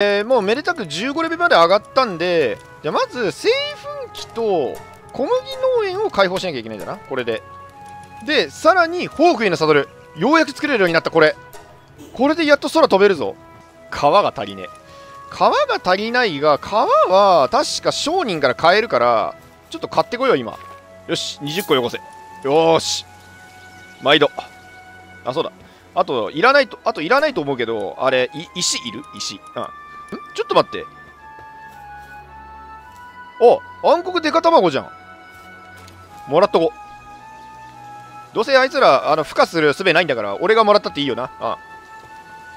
えー、もうめでたく15レベルまで上がったんで、じゃあまず、製粉機と小麦農園を開放しなきゃいけないんだな、これで。で、さらに、フォークイのサドル。ようやく作れるようになった、これ。これでやっと空飛べるぞ。川が足りねえ。川が足りないが、川は確か商人から買えるから、ちょっと買ってこよう、今。よし、20個よこせ。よーし。毎度。あ、そうだ。あと、いらないと、あといらないと思うけど、あれ、石いる？石。うん。ちょっと待って。お暗黒デカ卵じゃん。もらっとこ。どうせあいつら、あの、孵化する術ないんだから、俺がもらったっていいよな。ああ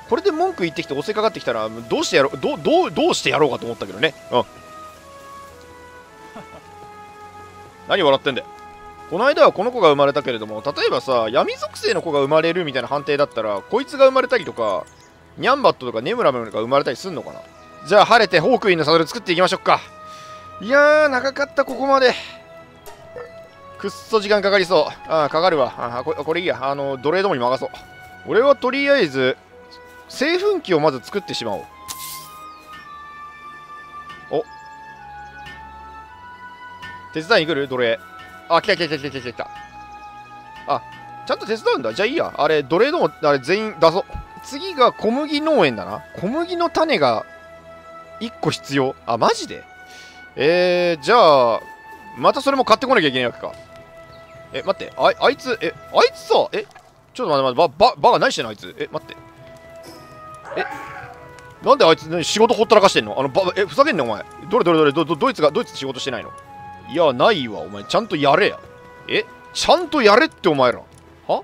これで文句言ってきて襲いかかってきたら、どうしてやろう、どう、どう、どうしてやろうかと思ったけどね。うん。何笑ってんだよ。この間はこの子が生まれたけれども、例えばさ、闇属性の子が生まれるみたいな判定だったら、こいつが生まれたりとか、ニャンバットとかネムラムが生まれたりすんのかな？じゃあ晴れてホークインのサドル作っていきましょうか。いやー、長かった、ここまで。くっそ時間かかりそう。ああ、かかるわ。あこれこれいいや。あの、奴隷どもに任そう。俺はとりあえず、製粉機をまず作ってしまおう。お手伝いに来る？奴隷。あ、来た来た来た来た来た。あ、ちゃんと手伝うんだ。じゃあいいや。あれ、奴隷ども、あれ全員出そう。次が小麦農園だな。小麦の種が1個必要。あ、マジで？えー、じゃあ、またそれも買ってこなきゃいけないわけか。え、待って、ああいつ、え、あいつさ、え、ちょっと待って待って、ば、ば、バカ何してんのあいつ？え、待って。え、なんであいつ、ね、仕事ほったらかしてんの？あの、ば、え、ふざけんねお前。どれどれどれ、ど、ど、ドイツが、ドイツ仕事してないの？いや、ないわ、お前。ちゃんとやれや。え、ちゃんとやれってお前ら。は？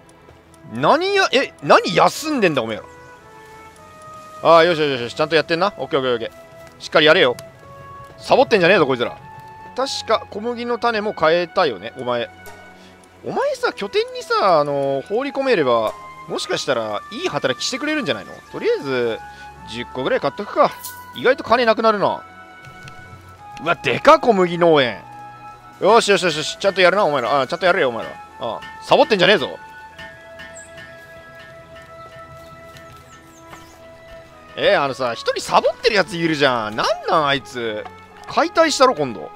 何や、え、何休んでんだ、お前ら。ああ、よしよしよし、ちゃんとやってんな。オッケーオッケーオッケー。しっかりやれよ。サボってんじゃねえぞ、こいつら。確か小麦の種も変えたよね、お前。お前さ、拠点にさ、あのー、放り込めれば、もしかしたらいい働きしてくれるんじゃないの？とりあえず、10個ぐらい買っとくか。意外と金なくなるな。うわ、でか小麦農園。よしよしよしよし、ちゃんとやるな、お前ら。あちゃんとやれよ、お前ら。あサボってんじゃねえぞ。えー、あのさ、一人サボってるやついるじゃん。なんなんあいつ。解体したろ、今度。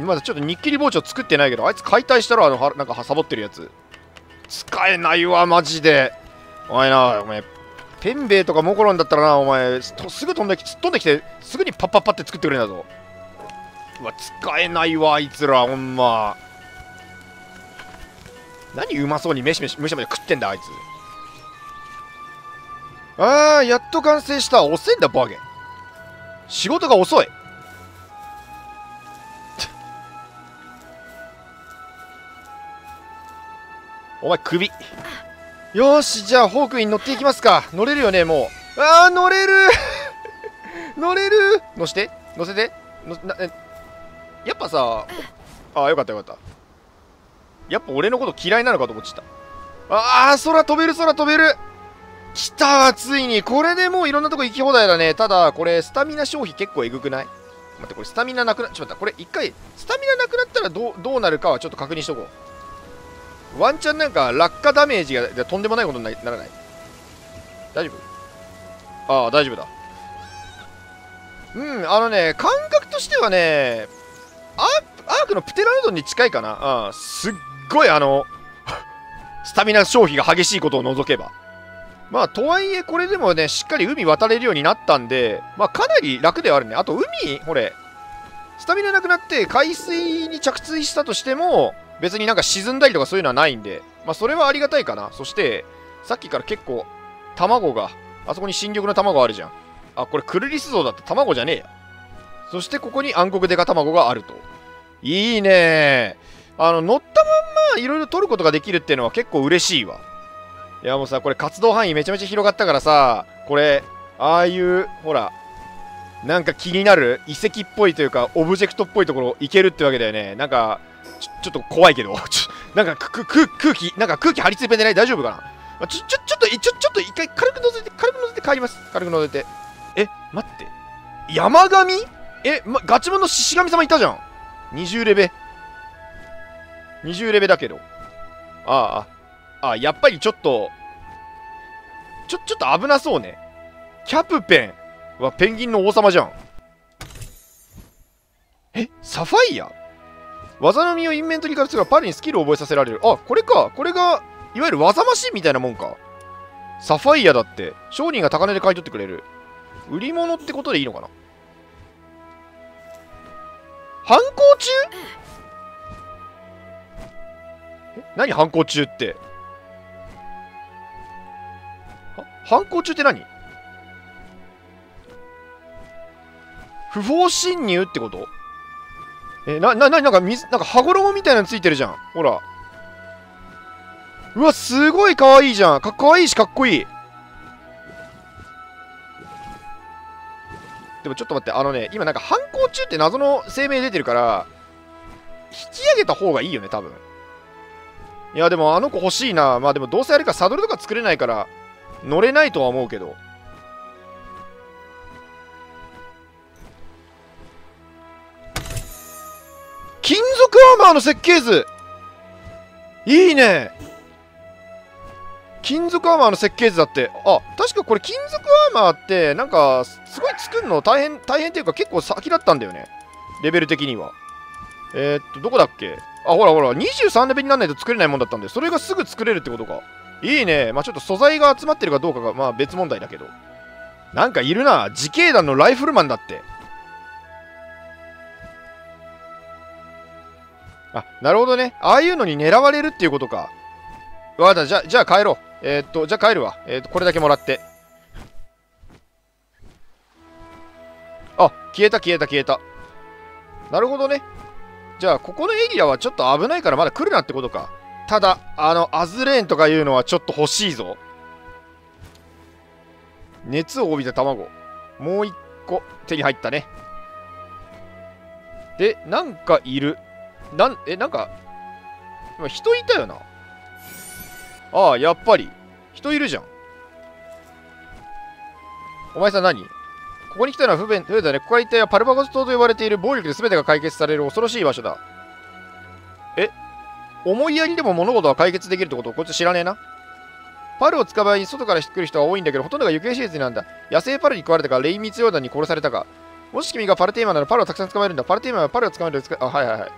まだちょっと日記り包丁作ってないけど、あいつ解体したろ、あの、なんかサボってるやつ。使えないわ、マジで。お前な、お前、ペンベイとかモコロンだったらな、お前、すぐ飛んで突っ飛んできて、すぐにパッパッパって作ってくれんだぞ。うわ、使えないわ、あいつら、ほんま。何うまそうにめしめし、むしゃむしゃ食ってんだ、あいつ。あー、やっと完成した。遅いんだ、バゲ。仕事が遅い。お前、首。よし、じゃあ、ホークイン乗っていきますか。乗れるよね、もう。あー、乗れる 乗れる乗して。乗せて。のなやっぱさ、あー、よかったよかった。やっぱ俺のこと嫌いなのかと思っちゃった。あー、空飛べる、空飛べる来たついに。これでもういろんなとこ行き放題だね。ただこれスタミナ消費結構えぐくない？待ってこれスタミナなくなっちょったこれ一回スタミナなくなったらどうどうなるかはちょっと確認しとこう。ワンチャンなんか落下ダメージがとんでもないことにならない？大丈夫？ああ大丈夫だ。うんあのね感覚としてはねアーアークのプテラノドンに近いかな。うんすっごいあのスタミナ消費が激しいことを除けば。まあ、とはいえ、これでもね、しっかり海渡れるようになったんで、まあ、かなり楽ではあるね。あと、海、ほれ、スタミナなくなって海水に着水したとしても、別になんか沈んだりとかそういうのはないんで、まあ、それはありがたいかな。そして、さっきから結構、卵が、あそこに新緑の卵あるじゃん。あ、これクルリス像だった卵じゃねえや。そしてここに暗黒デカ卵があると。いいねあの、乗ったまんまいろいろ取ることができるっていうのは結構嬉しいわ。いやもうさ、これ活動範囲めちゃめちゃ広がったからさ、これ、ああいう、ほら、なんか気になる遺跡っぽいというか、オブジェクトっぽいところ行けるってわけだよね。なんか、ちょっと怖いけど、ちょなんか空空気、なんか空気張り付いてない？大丈夫かな、ちょ、ちょ、ちょっと、ちょ、ちょっと一回軽く乗せて、軽く乗せて帰ります。軽く乗せて。え、待って。山神？え、ま、ガチモンの獅子神様いたじゃん。20レベ。20レベだけど。ああ、あ、やっぱりちょっと、ちょ、ちょっと危なそうね。キャプペンはペンギンの王様じゃん。えサファイア？技の実をインベントリからすればパリにスキルを覚えさせられる。あこれか。これがいわゆる技マシンみたいなもんか。サファイアだって。商人が高値で買い取ってくれる。売り物ってことでいいのかな？反抗中？え何反抗中って？反抗中って何？不法侵入ってこと？え、な、な、な、なんか水、なんか羽衣みたいなのついてるじゃん。ほら。うわ、すごい可愛いじゃん。か、可愛いしかっこいい。でもちょっと待って、あのね、今なんか反抗中って謎の声明出てるから、引き上げた方がいいよね、多分。いや、でもあの子欲しいな。まあでもどうせあれかサドルとか作れないから、乗れないとは思うけど。金属アーマーの設計図。いいね。金属アーマーの設計図だって。あ確かこれ金属アーマーってなんかすごい作るの？大変大変っていうか結構先だったんだよね。レベル的には。えー、っとどこだっけ？あほらほら23レベルにならないと作れないもんだったんでそれがすぐ作れるってことか。いいねまあちょっと素材が集まってるかどうかがまあ別問題だけどなんかいるな自警団のライフルマンだってあ、なるほどね。ああいうのに狙われるっていうことか。わかった。じゃ、じゃあ帰ろう。えー、っと、じゃあ帰るわ。えー、っと、これだけもらって。あ、消えた消えた消えた。なるほどね。じゃあ、ここのエリアはちょっと危ないからまだ来るなってことか。ただ、あの、アズレーンとかいうのはちょっと欲しいぞ。熱を帯びた卵。もう一個手に入ったね。で、なんかいる。なん、え、なんか、今人いたよな。ああ、やっぱり。人いるじゃん。お前さん何？ここに来たのは不便、不便だね。ここから一体はパルバゴス島と呼ばれている暴力で全てが解決される恐ろしい場所だ。え？思いやりでも物事は解決できるってこと？こいつ知らねえな。パルを使う場合に外から来る人は多いんだけど、ほとんどが行方知れずなんだ。野生パルに食われたか、レイミツヨーダに殺されたか。もし君がパルテーマならパルをたくさん捕まえるんだ。パルテーマはパルを捕まえるあ、はいはいはい。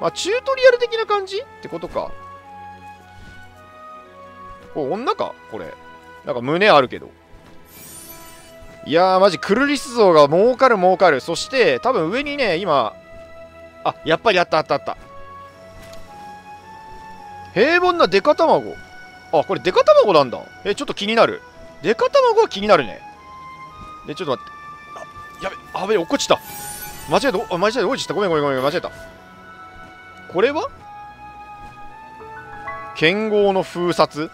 まあ、チュートリアル的な感じってことか。これ女か？これ。なんか胸あるけど。いやー、マジ、クルリス像が儲かる儲かる。そして、多分上にね、今、あ、やっぱりあったあったあった。平凡なデカ卵。あ、これデカ卵なんだ。え、ちょっと気になる。デカ卵は気になるね。で、ちょっと待って。あ、やべ、あべ、落っこちた。間違えた、あ間違えた、落ちた。ごめんごめんごめん、間違えた。これは？剣豪の封殺？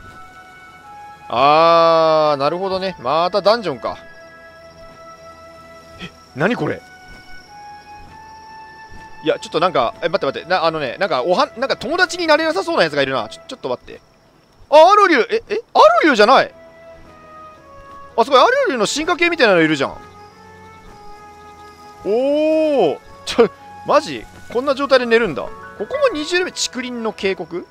あー、なるほどね。またダンジョンか。え、何これ？いや、ちょっとなんか、え、待って待って、な、あのね、なんか、おは、なんか友達になれなさそうなやつがいるな。ちょ、ちょっと待って。あ、アルリュえ、え、アルリュじゃない？あ、すごい、アルリュの進化系みたいなのいるじゃん。おー、ちょ、マジ？こんな状態で寝るんだ。ここも20レベル竹林の渓谷？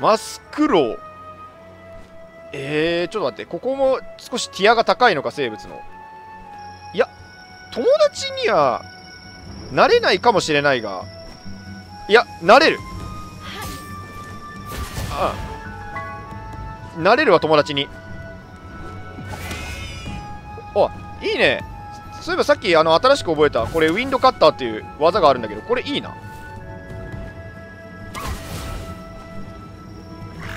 マスクロウえー、ちょっと待ってここも少しティアが高いのか生物の友達にはなれないかもしれないがいやなれる。ああ。なれるわ友達に。あいいね。そういえばさっきあの新しく覚えたこれウィンドカッターっていう技があるんだけどこれいいな。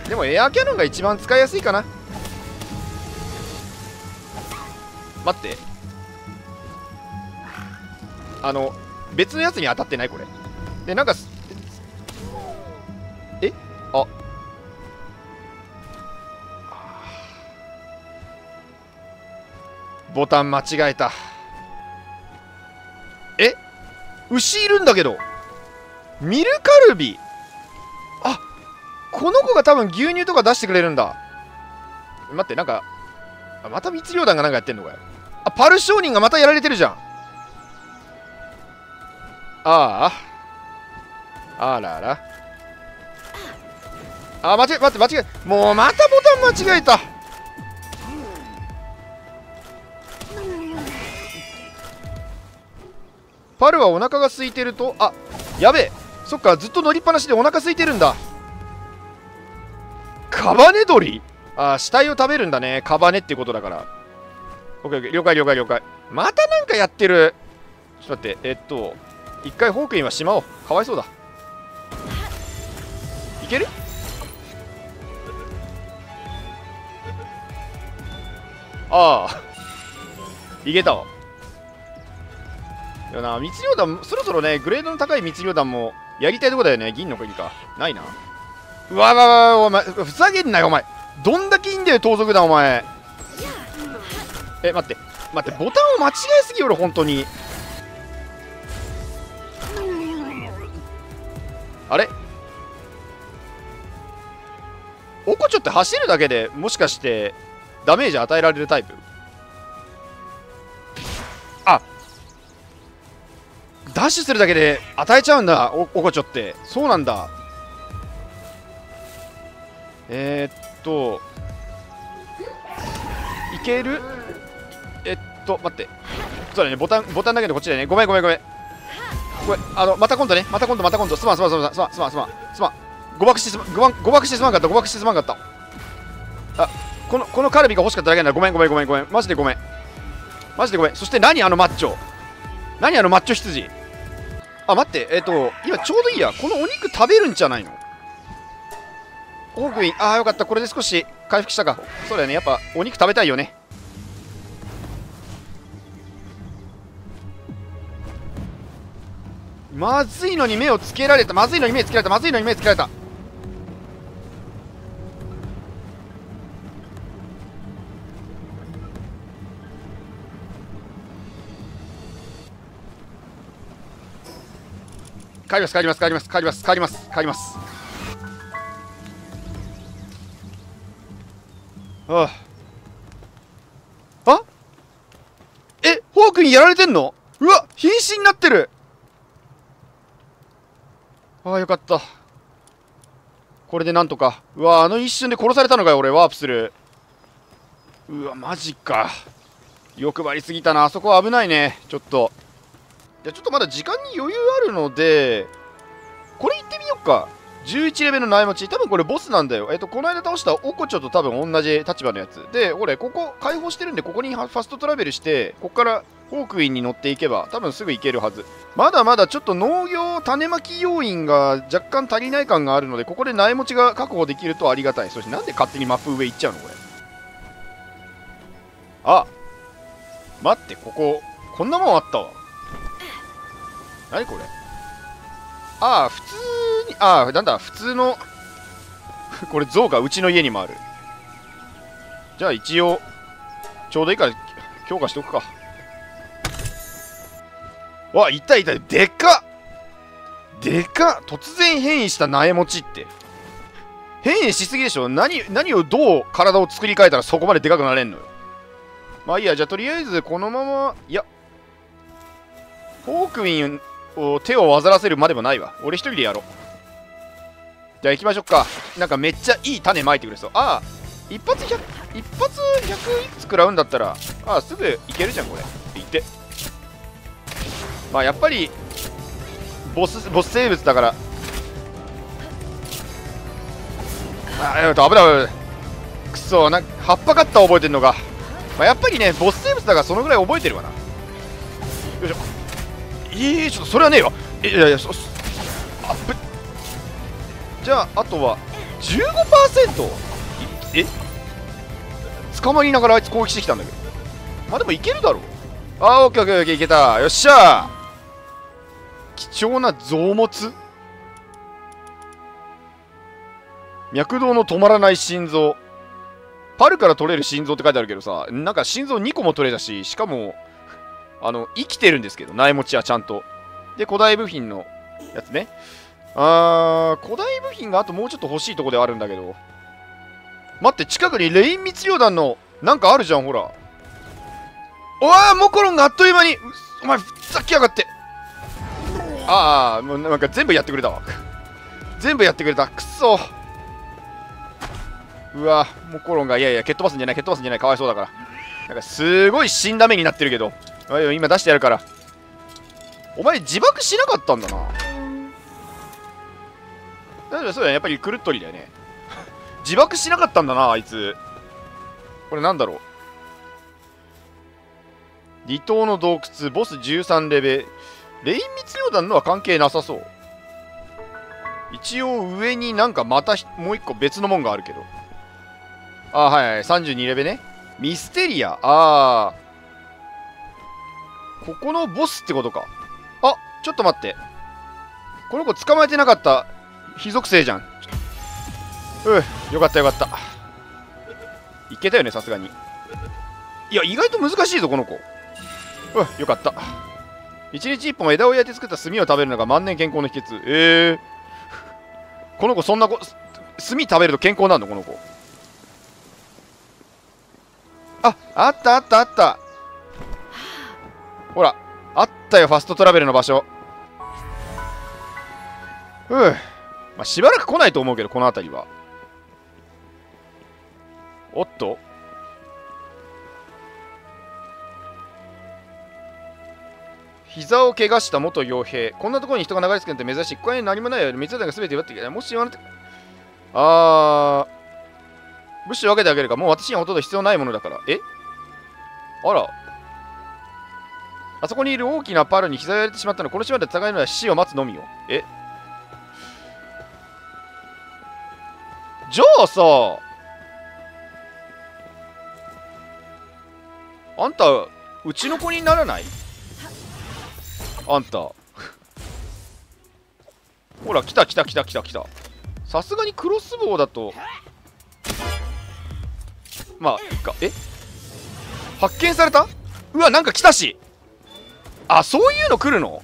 でもエアキャノンが一番使いやすいかな。待って。あの別のやつに当たってない？これ。でなんかえ？あ。ボタン間違えた。え？牛いるんだけど。ミルカルビ。あ。この子が多分牛乳とか出してくれるんだ。待ってなんかまた密漁団がなんかやってんのかよ。あパル商人がまたやられてるじゃん。あああらら。あ間違え待って間違えもうまたボタン間違えた。パルはお腹が空いてるとあやべえ。そっかずっと乗りっぱなしでお腹空いてるんだ。カバネ鳥あ死体を食べるんだね。カバネってことだから。オッケーオッケー了解了解了解。またなんかやってる。ちょっと待ってえっと。一回ホークインはしまおう。かわいそうだ。いける？ああ。いけた。わいやな密漁団そろそろねグレードの高い密漁団もやりたいとこだよね。銀の国か。ないな。うわわわわお前ふざけんなよお前。どんだけいいんだよ盗賊団お前。え待って。待ってボタンを間違えすぎよ俺本当に。あれ？おこちょって走るだけでもしかしてダメージ与えられるタイプ？あダッシュするだけで与えちゃうんだおおこちょって。そうなんだ。えー、っといける？えっと待って。そうだねボタンボタンだけでこっちだね。ごめんごめんごめん。ごめんあのまた今度ねまた今度また今度すまんすまんすまんすまんすまんすまんすまん誤爆してすまん誤爆誤爆してすまんかった誤爆してすまんかったあこのこのカルビが欲しかっただけなんだごめんごめんごめんごめんマジでごめんマジでごめんそして何あのマッチョ何あのマッチョ羊あ待ってえっ、と今ちょうどいいやこのお肉食べるんじゃないのオークインああよかったこれで少し回復したかそうだよねやっぱお肉食べたいよねまずいのに目をつけられた。まずいのに目をつけられた。まずいのに目をつけられた。帰ります帰ります帰ります帰ります帰ります帰ります。ああ。あ？えホークにやられてんの？うわ瀕死になってる。ああよかった。これでなんとか。うわあの一瞬で殺されたのかよ俺ワープする。うわマジか。欲張りすぎたな。あそこは危ないね。ちょっと。いやちょっとまだ時間に余裕あるのでこれ行ってみよっか。11レベルの苗持ち多分これボスなんだよ。えっとこの間倒したオコチョと多分同じ立場のやつ。で俺ここ開放してるんでここにファストトラベルしてここからホークインに乗っていけば多分すぐ行けるはず。まだまだちょっと農業種まき要員が若干足りない感があるのでここで苗持ちが確保できるとありがたい。そしてなんで勝手にマップ上行っちゃうのこれ？あ待ってこここんなもんあったわ。何これ？ああ普通ああなんだ普通の これ象がうちの家にもある。じゃあ一応ちょうどいいから強化しておくか。わいたいたでっかでか突然変異した苗持ちって。変異しすぎでしょ。何何をどう体を作り変えたらそこまででかくなれんのよ。まあいいや。じゃあとりあえずこのままいや。ホークウィンを手を煩わせるまでもないわ。俺一人でやろう。じゃあ行きましょうか。なんかめっちゃいい種まいてくれそう。ああ一発100一発100いくつ食らうんだったらああすぐいけるじゃんこれ。いって。まあやっぱりボスボス生物だから。ああや危ない危ない。くそなんか葉っぱカッター覚えてんのか、まあ、やっぱりねボス生物だからそのぐらい覚えてるわな。よいしょ。いいちょっとそれはねえわ。いやいやそあぶじゃああとは 15%? え？捕まりながらあいつ攻撃してきたんだけど。まあでもいけるだろう。あーオッケーオッケーオッケーいけた。よっしゃ！貴重な臓物？脈動の止まらない心臓。パルから取れる心臓って書いてあるけどさなんか心臓2個も取れたししかもあの生きてるんですけど苗持ちはちゃんと。で古代部品のやつねあー古代部品があともうちょっと欲しいとこではあるんだけど。待って近くにレイン密漁団のなんかあるじゃんほら。おわモコロンがあっという間にお前さっきやがって。ああもうなんか全部やってくれたわ。全部やってくれた。くっそ。うわもうコロンがいやいや蹴っ飛ばすんじゃない蹴っ飛ばすんじゃないかわいそうだから。なんかすごい死んだ目になってるけど。今出してやるから。お前自爆しなかったんだな。そうだね。やっぱり狂っとりだよね。自爆しなかったんだなあいつ。これなんだろう。離島の洞窟ボス13レベル。レイン密漁団のは関係なさそう。一応上になんかまたもう一個別のもんがあるけど。あはいはい32レベルね。ミステリア。ああここのボスってことか。あちょっと待って。この子捕まえてなかった。非属性じゃん。うんよかったよかった。いけたよねさすがに。いや意外と難しいぞこの子。うんよかった。一日一本枝を焼いて作った炭を食べるのが万年健康の秘訣。ええー、この子そんな子炭食べると健康なんのこの子。ああったあったあった。ほらあったよファストトラベルの場所。ふう。まあ、しばらく来ないと思うけどこの辺りは。おっと。膝を怪我した元傭兵。こんなところに人が流れ着くなんて珍しい。ここに何もないより水が全て奪ってきたもし言われてあー。物資分けてあげるか。もう私にはほとんど必要ないものだから。え？あら。あそこにいる大きなパルに膝をやれてしまったの。この島で戦えるのは死を待つのみよ。え？じゃあさあんたうちの子にならない？あんた。ほら来た来た来た来た来た。さすがにクロスボウだと。まあいいかえ？発見された？うわなんか来たし。あそういうの来るの？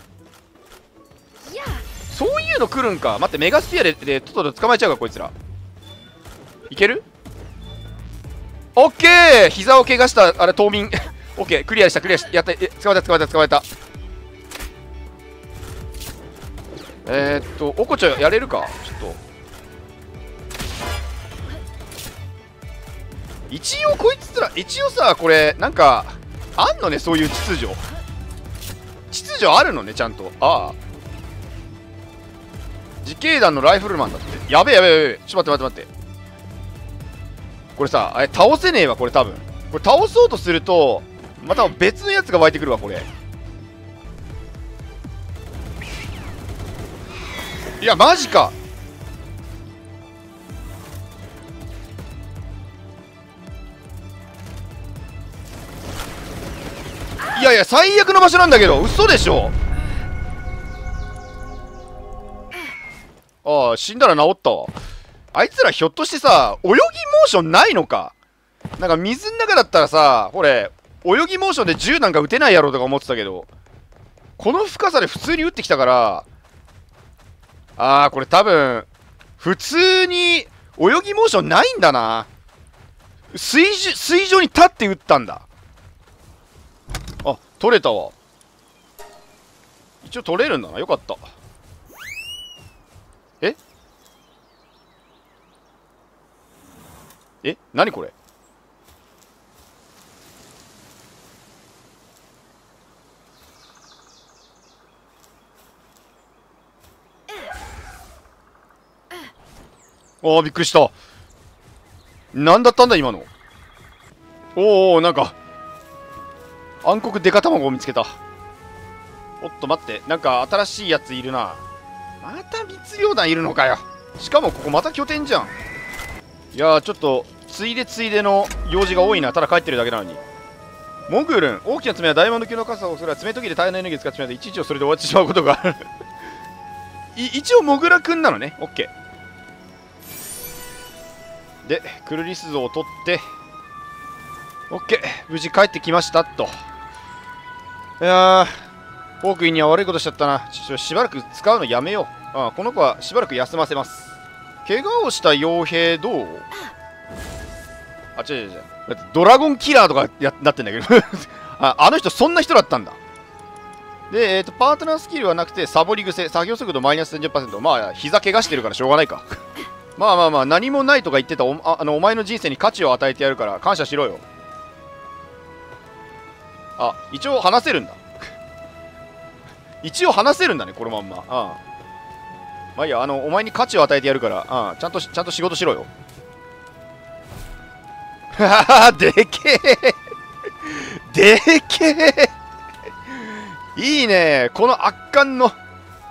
そういうの来るんか。待ってメガスピアででトトロ捕まえちゃうかこいつらいける？オッケー！膝を怪我したあれ冬眠。オッケー。クリアしたクリアした。やった。え捕まえた捕まえた捕まえた。えー、っとおこちゃんやれるか？ちょっと。一応こいつら一応さこれなんかあんのねそういう秩序。秩序あるのねちゃんと。ああ。自警団のライフルマンだって。やべえやべえやべえ。ちょっと待って待って待って。これさあれ倒せねえわこれ多分。これ倒そうとするとまた別のやつが湧いてくるわこれ。いやマジか。いやいや最悪の場所なんだけど嘘でしょ。ああ死んだら治ったわ。あいつらひょっとしてさ泳ぎモーションないのか？なんか水の中だったらさこれ泳ぎモーションで銃なんか撃てないやろうとか思ってたけどこの深さで普通に撃ってきたからああこれ多分普通に泳ぎモーションないんだな。水水上に立って撃ったんだ。あ取れたわ。一応取れるんだな。よかった。え何これ？ああびっくりした。何だったんだ今の？おおなんか暗黒デカ卵を見つけた。おっと待ってなんか新しいやついるな。また密漁団いるのかよ。しかもここまた拠点じゃん。いやーちょっとついでついでの用事が多いな。ただ帰ってるだけなのに。モグルン大きな爪はダイヤモンド級の傘をそれは爪研ぎで大変なエネルギー使ってしまっていちいちそれで終わってしまうことがある。一応モグラくんなのね。オッケー。でクルリス像を取って。オッケー。無事帰ってきましたと。いやーフォークインには悪いことしちゃったな。ちょっとしばらく使うのやめよう。あこの子はしばらく休ませます。怪我をした傭兵どう？あ違う違う違う。ドラゴンキラーとかやなってんだけど。ああの人そんな人だったんだ。で、えーと、パートナースキルはなくてサボり癖。作業速度マイナス30%まあ膝怪我してるからしょうがないか。まあまあまあ何もないとか言ってたおああのお前の人生に価値を与えてやるから感謝しろよ。あ一応話せるんだ。一応話せるんだねこのまんま。ああ。まあいいやあのお前に価値を与えてやるから。ああちゃんとちゃんと仕事しろよ。は はでけえ。でけえ。いいね。この圧巻の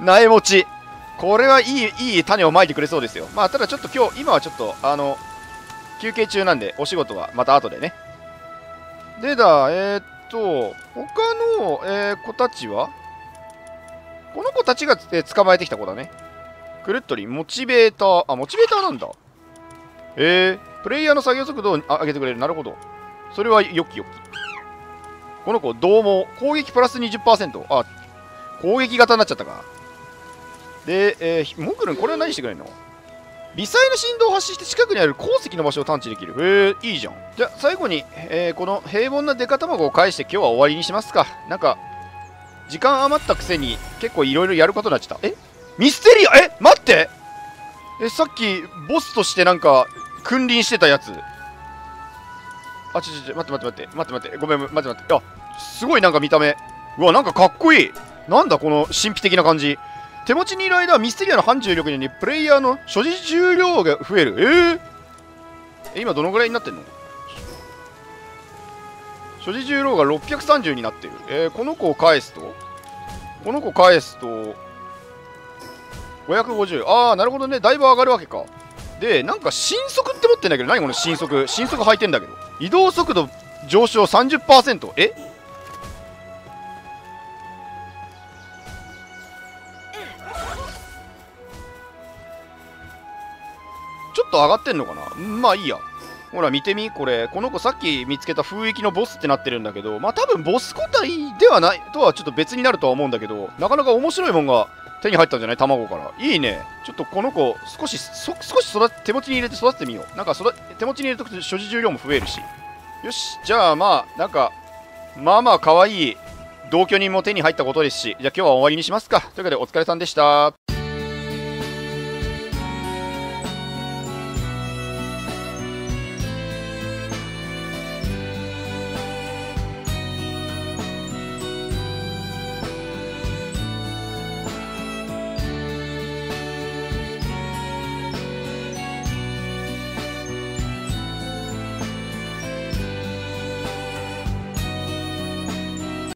苗持ち。これはいいいい種をまいてくれそうですよ。まあただちょっと今日今はちょっとあの休憩中なんでお仕事はまた後でね。でだえー、っと他の、えー、子たちは？この子たちが、えー、捕まえてきた子だね。くるっとりモチベーターあモチベーターなんだえー、プレイヤーの作業速度を上げてくれるなるほどそれはよきよきこの子、どうも、攻撃プラス20%。あ、攻撃型になっちゃったか。で、えー、モグルン、これは何してくれるの？微細な振動を発信して近くにある鉱石の場所を探知できる。へえ、いいじゃん。じゃあ、最後に、えー、この平凡なデカ卵を返して今日は終わりにしますか。なんか、時間余ったくせに結構いろいろやることになっちゃった。え？ミステリアえ待ってえ、さっき、ボスとしてなんか、君臨してたやつ。あ、ちょちょちょ、待って待って待って、待って待って、ごめん、待って待って。あ、すごいなんか見た目。うわ、なんかかっこいい。なんだこの神秘的な感じ。手持ちにいる間はミステリアの反重力によりプレイヤーの所持重量が増える。えー、え、今どのぐらいになってんの？所持重量が630になってる。えー、この子を返すと？この子返すと、550。ああ、なるほどね。だいぶ上がるわけか。で、なんか新速って持ってんだけど、何この新速新速履いてんだけど。移動速度上昇30%。え？ちょっと上がってんのかな？まあいいや。ほら見てみこれ。この子さっき見つけた風域のボスってなってるんだけど、まあ多分ボス個体ではないとはちょっと別になるとは思うんだけど、なかなか面白いもんが手に入ったんじゃない？卵から。いいね。ちょっとこの子、少し、少し育て、手持ちに入れて育ててみよう。なんか育手持ちに入れとくと所持重量も増えるし。よし、じゃあまあ、なんか、まあまあ可愛い同居人も手に入ったことですし、じゃあ今日は終わりにしますか。というわけでお疲れさんでした。